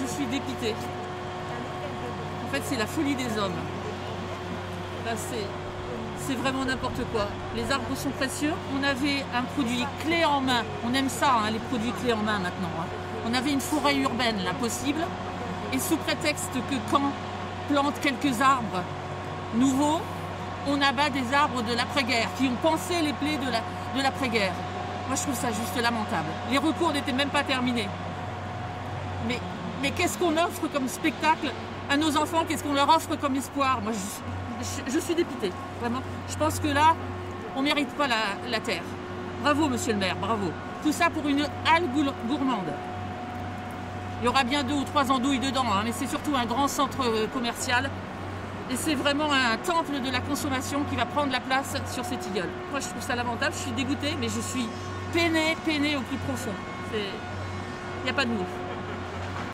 je suis dépitée. En fait, c'est la folie des hommes. C'est, vraiment n'importe quoi. Les arbres sont précieux. On avait un produit clé en main. On aime ça, hein, les produits clés en main maintenant. hein. On avait une forêt urbaine, là, possible. Et sous prétexte que quand plante quelques arbres nouveaux, on abat des arbres de l'après-guerre, qui ont pensé les plaies de, la, de l'après-guerre. Moi, je trouve ça juste lamentable. Les recours n'étaient même pas terminés. Mais, mais qu'est-ce qu'on offre comme spectacle à nos enfants? Qu'est-ce qu'on leur offre comme espoir? Moi, je, suis dépitée, vraiment. Je pense que là, on ne mérite pas la, terre. Bravo, monsieur le maire, bravo. Tout ça pour une halle gour- gourmande. Il y aura bien deux ou trois andouilles dedans, hein, mais c'est surtout un grand centre euh, commercial. Et c'est vraiment un temple de la consommation qui va prendre la place sur cette idylle. Moi, je trouve ça lamentable, je suis dégoûtée, mais je suis peinée, peinée au plus profond. Il n'y a pas de mots.